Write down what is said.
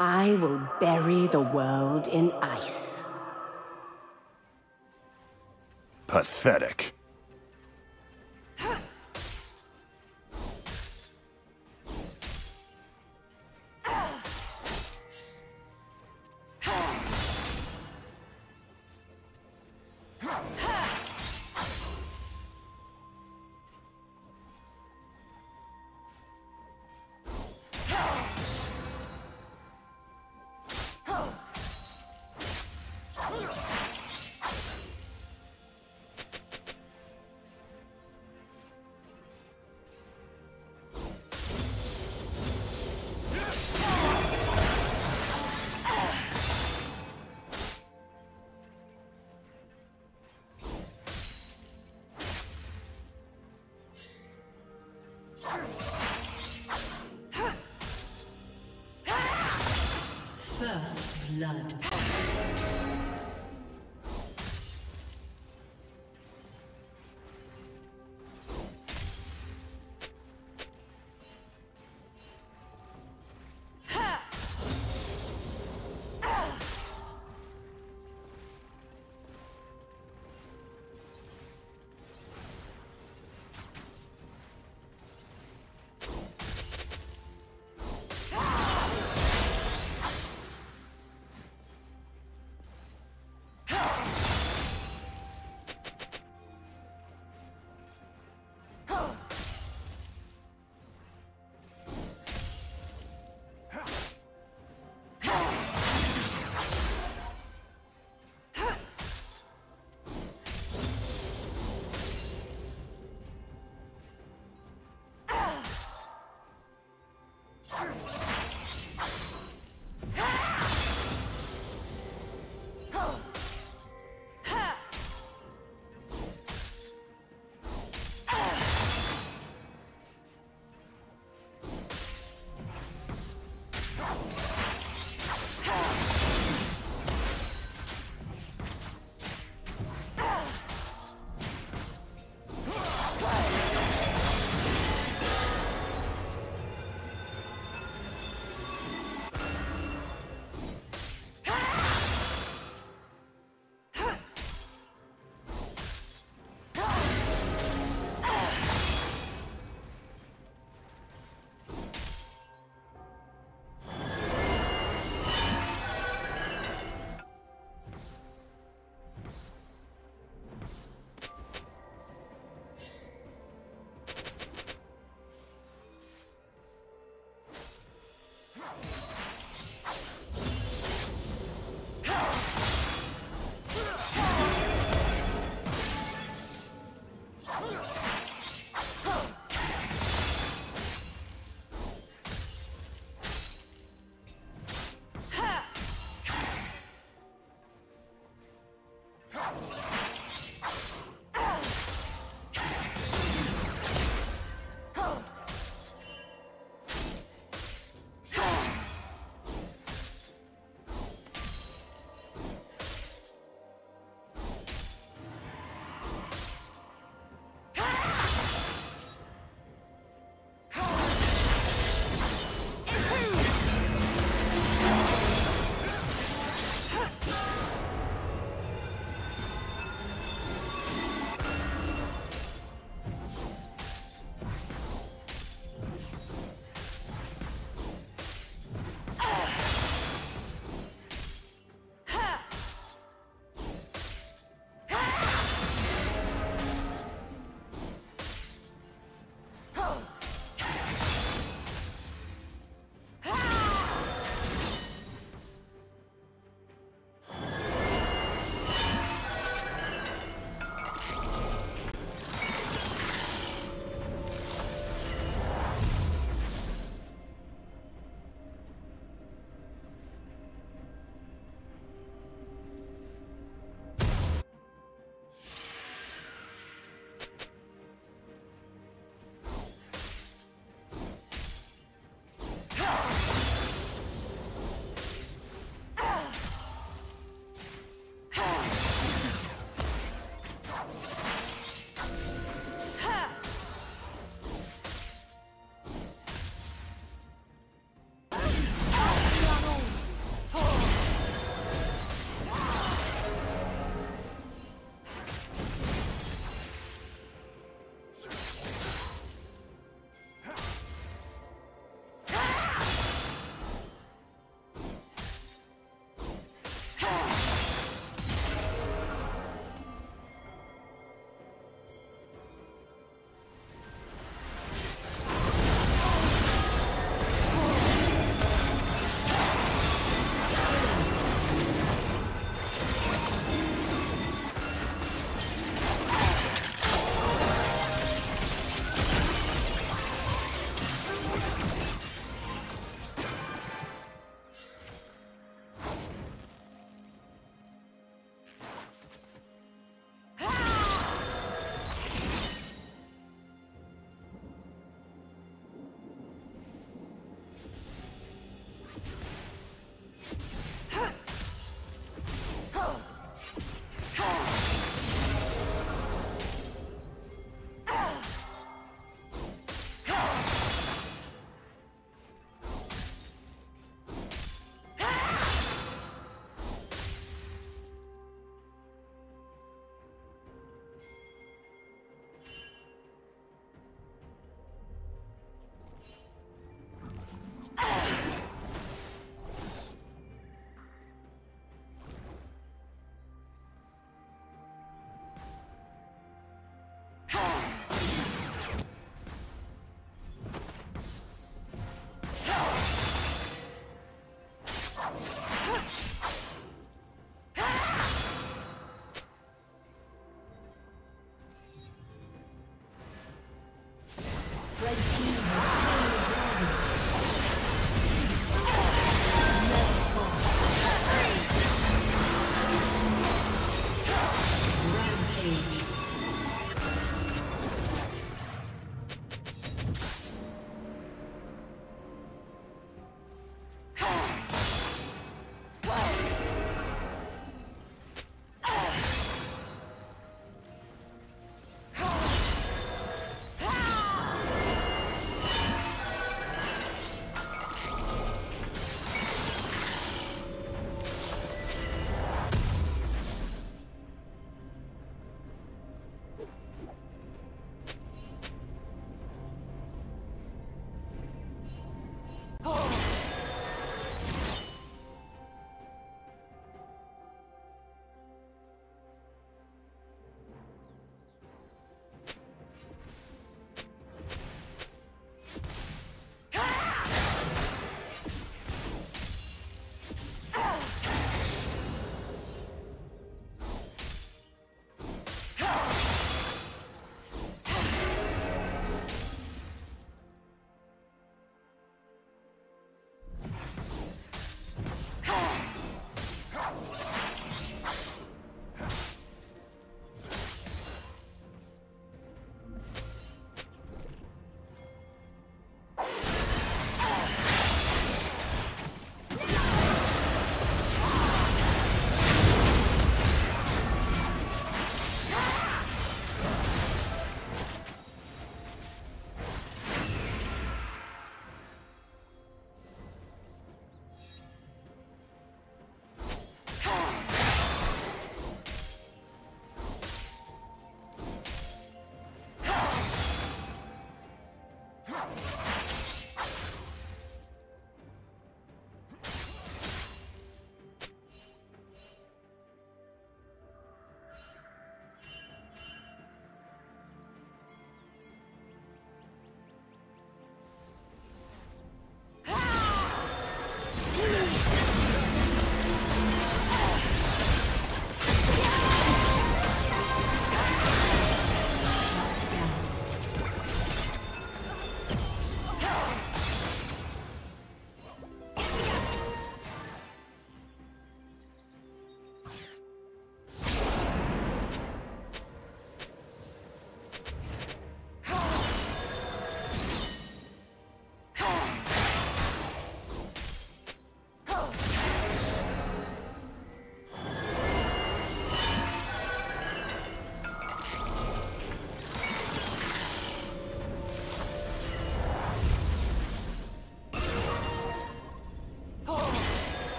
I will bury the world in ice. Pathetic. Blood.